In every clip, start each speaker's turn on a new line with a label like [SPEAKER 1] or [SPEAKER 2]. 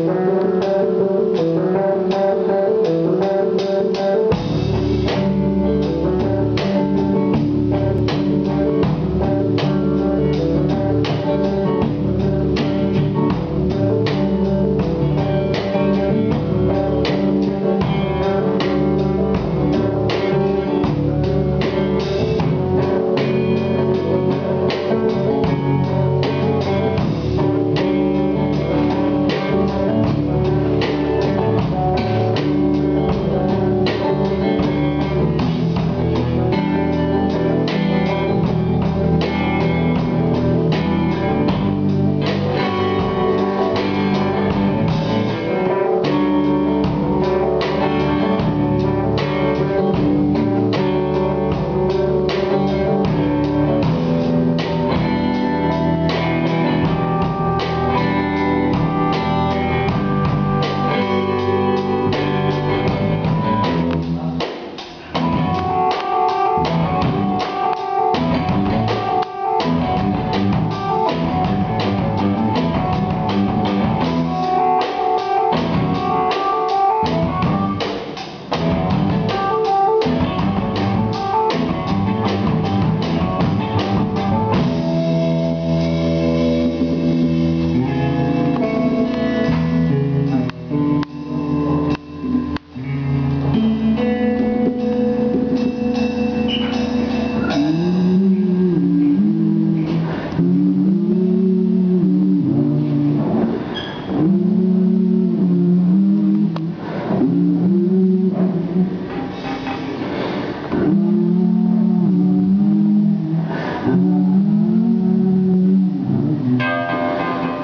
[SPEAKER 1] Música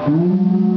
[SPEAKER 1] Música